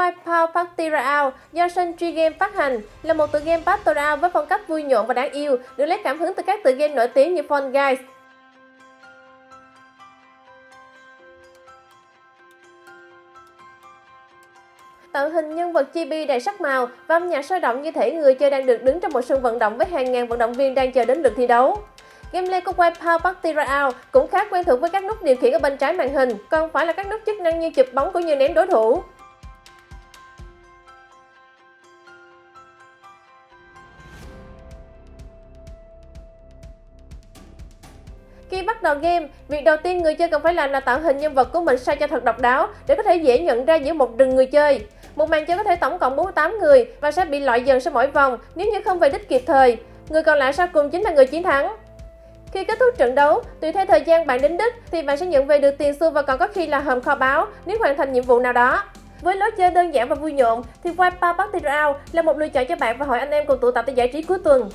Wipeout Party Royale do Suntree Game phát hành là một tựa game Battle Royale với phong cách vui nhộn và đáng yêu, được lấy cảm hứng từ các tựa game nổi tiếng như Fall Guys, tạo hình nhân vật chibi đầy sắc màu và âm nhạc sôi động như thể người chơi đang được đứng trong một sân vận động với hàng ngàn vận động viên đang chờ đến lượt thi đấu. Gameplay của Wipeout Party Royale cũng khá quen thuộc với các nút điều khiển ở bên trái màn hình, còn phải là các nút chức năng như chụp bóng cũng như ném đối thủ. Khi bắt đầu game, việc đầu tiên người chơi cần phải làm là tạo hình nhân vật của mình sao cho thật độc đáo để có thể dễ nhận ra giữa một rừng người chơi. Một màn chơi có thể tổng cộng 48 người và sẽ bị loại dần sau mỗi vòng nếu như không về đích kịp thời. Người còn lại sau cùng chính là người chiến thắng. Khi kết thúc trận đấu, tùy theo thời gian bạn đến đích thì bạn sẽ nhận về được tiền xu và còn có khi là hòm kho báo nếu hoàn thành nhiệm vụ nào đó. Với lối chơi đơn giản và vui nhộn thì Wipeout Party Royale là một lựa chọn cho bạn và hội anh em cùng tụ tập để giải trí cuối tuần.